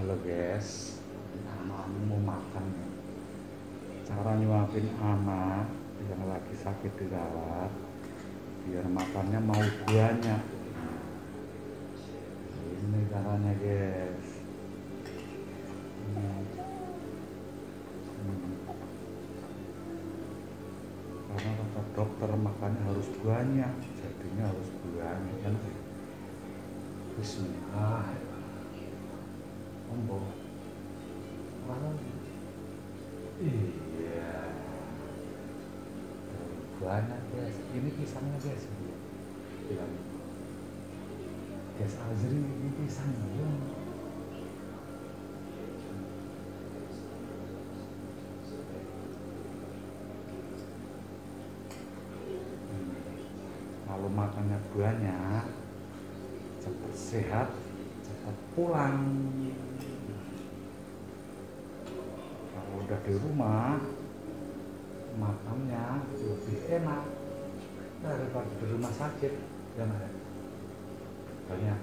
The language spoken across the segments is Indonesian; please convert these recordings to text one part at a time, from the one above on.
Halo guys, anak mau makan nih. Cara nyuapin anak yang lagi sakit dirawat biar makannya mau banyak. Ini caranya guys. Karena kata dokter makannya harus banyak, jadinya harus banyak kan. Bismillah. Ombo. Wow. Iya. Banyak guys. Ini pisangnya guys. Bilang. Guys Azri ini pisangnya. Hmm. Kalau makannya banyak, cepat sehat, cepat pulang. Kalau udah di rumah, makannya lebih enak daripada di rumah sakit. Ya? Banyak.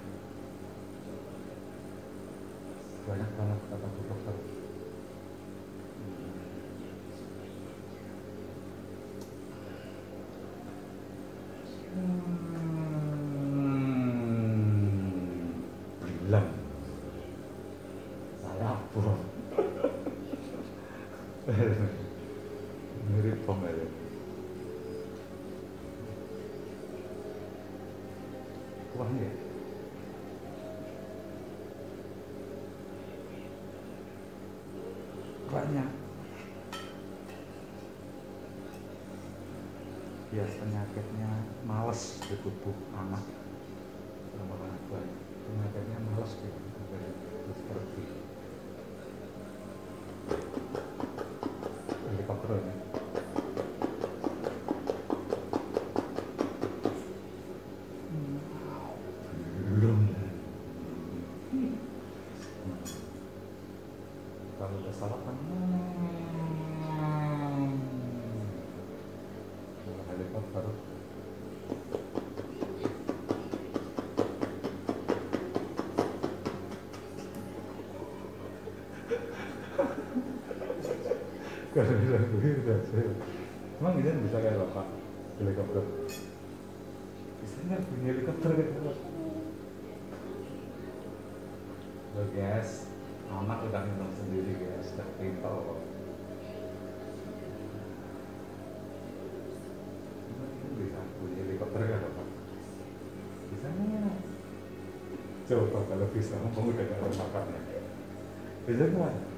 Banyak banget kata dokter. Hmm. Bilang saya pun mirip bom ya kuah ya banyak. Biar penyakitnya males di tubuh anak. Sama anak penyakitnya males gitu terus pergi helikopter ini belum kalau udah sarapan helikopter emang ini bisa kayak bapak helikopter bisa nggak punya helikopter bapak Lo guys, anak udah minum sendiri guys, udah pintar Bisa punya helikopter kan apa? Bisa nggak? Coba kalau bisa, ngomong udah gak ada makannya. Bisa nggak?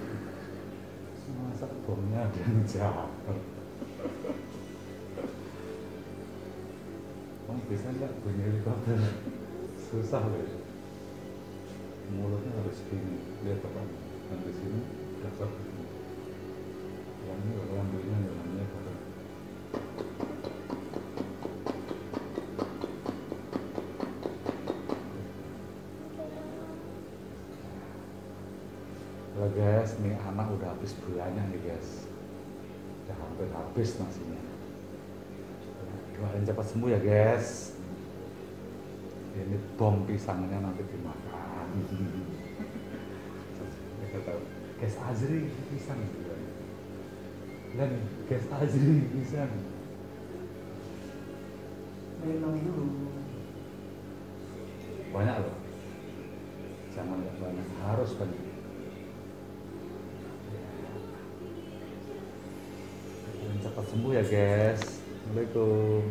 apa nak? Peng. Wih. Hebat. Masa bomnya ada yang jatuh. Kamu bisa nggak bunyi helikopter? Susah loh. Mulutnya harus gini. Lihat apa? Yang di sini, dasar di sini. Yang ini kalau ambilnya jalannya pada Halo guys, nih anak udah habis bulannya nih guys. Udah hampir habis nasinya. Doain cepat sembuh ya guys. Ini bom pisangnya nanti dimakan. Mereka tahu Guys Azri pisang Dan guys. Azri pisang. Minum dulu. Banyak loh. Jangan banyak, harus banyak sembuh ya guys. Assalamualaikum.